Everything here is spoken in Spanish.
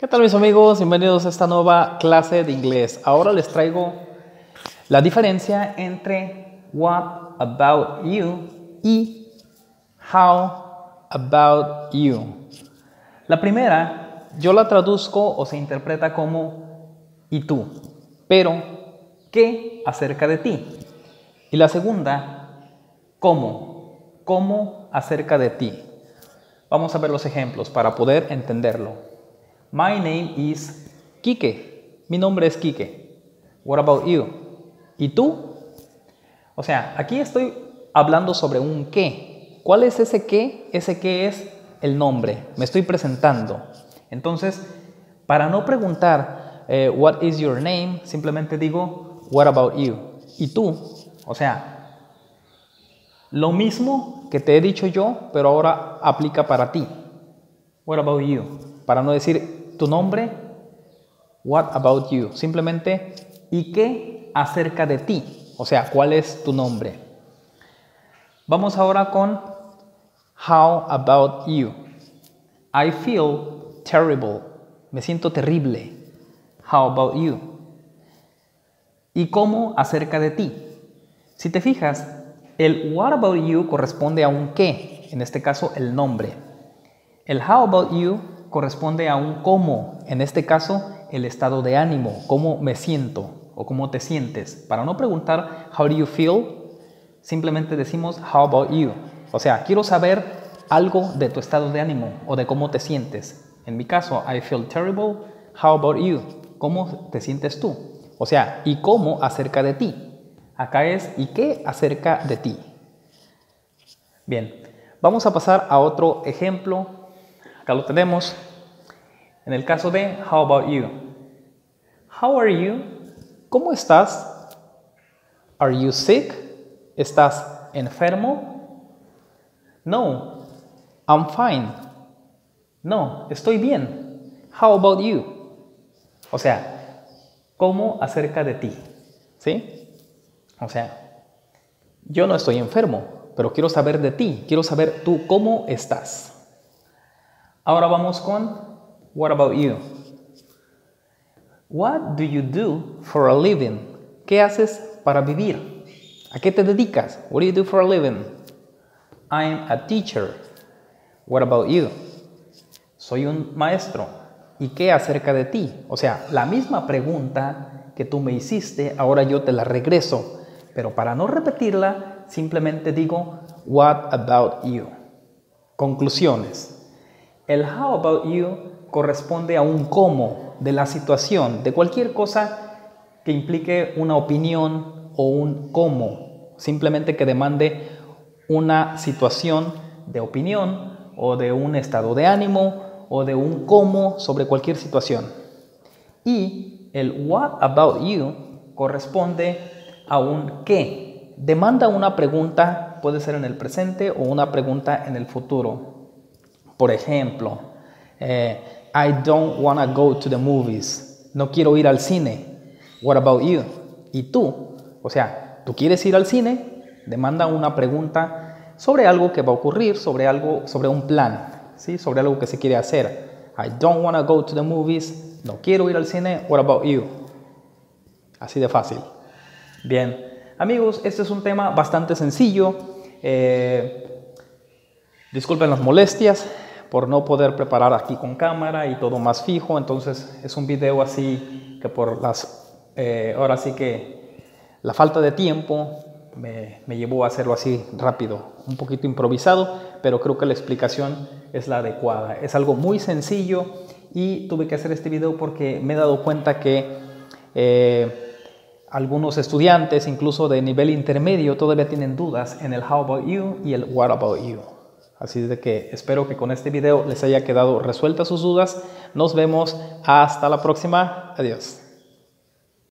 ¿Qué tal mis amigos? Bienvenidos a esta nueva clase de inglés. Ahora les traigo la diferencia entre what about you y how about you. La primera yo la traduzco o se interpreta como y tú, pero ¿qué acerca de ti? Y la segunda, ¿cómo? ¿Cómo acerca de ti? Vamos a ver los ejemplos para poder entenderlo. My name is Kike. Mi nombre es Kike. What about you? ¿Y tú? O sea, aquí estoy hablando sobre un qué. ¿Cuál es ese qué? Ese qué es el nombre. Me estoy presentando. Entonces, para no preguntar eh, what is your name, simplemente digo what about you? ¿Y tú? O sea, lo mismo que te he dicho yo, pero ahora aplica para ti. What about you? Para no decir tu nombre, what about you, simplemente, ¿y qué acerca de ti? O sea, ¿cuál es tu nombre? Vamos ahora con how about you. I feel terrible. Me siento terrible. How about you? ¿Y cómo acerca de ti? Si te fijas, el what about you corresponde a un qué, en este caso el nombre. El how about you corresponde a un cómo, en este caso el estado de ánimo, cómo me siento o cómo te sientes. Para no preguntar how do you feel, simplemente decimos how about you. O sea, quiero saber algo de tu estado de ánimo o de cómo te sientes. En mi caso, I feel terrible. How about you? ¿Cómo te sientes tú? O sea, ¿y cómo acerca de ti? Acá es ¿y qué acerca de ti? Bien, vamos a pasar a otro ejemplo Acá lo tenemos. En el caso de How about you? How are you? ¿Cómo estás? Are you sick? ¿Estás enfermo? No, I'm fine. No, estoy bien. How about you? O sea, ¿cómo acerca de ti? ¿Sí? O sea, yo no estoy enfermo, pero quiero saber de ti. Quiero saber tú cómo estás. Ahora vamos con What about you? What do you do for a living? ¿Qué haces para vivir? ¿A qué te dedicas? What do you do for a living? I'm a teacher. What about you? Soy un maestro. ¿Y qué acerca de ti? O sea, la misma pregunta que tú me hiciste, ahora yo te la regreso. Pero para no repetirla, simplemente digo, What about you? Conclusiones. El how about you corresponde a un cómo de la situación, de cualquier cosa que implique una opinión o un cómo, simplemente que demande una situación de opinión o de un estado de ánimo o de un cómo sobre cualquier situación. Y el what about you corresponde a un qué. Demanda una pregunta, puede ser en el presente o una pregunta en el futuro. Por ejemplo, eh, I don't want to go to the movies. No quiero ir al cine. What about you? ¿Y tú? O sea, ¿tú quieres ir al cine? Demanda una pregunta sobre algo que va a ocurrir, sobre algo, sobre un plan, ¿sí? Sobre algo que se quiere hacer. I don't want to go to the movies. No quiero ir al cine. What about you? Así de fácil. Bien, amigos, este es un tema bastante sencillo. Eh, disculpen las molestias por no poder preparar aquí con cámara y todo más fijo, entonces es un video así que por las, eh, ahora sí que la falta de tiempo me, me, llevó a hacerlo así rápido, un poquito improvisado, pero creo que la explicación es la adecuada. Es algo muy sencillo y tuve que hacer este video porque me he dado cuenta que eh, algunos estudiantes, incluso de nivel intermedio, todavía tienen dudas en el how about you y el what about you. Así de que espero que con este video les haya quedado resueltas sus dudas. Nos vemos hasta la próxima. Adiós.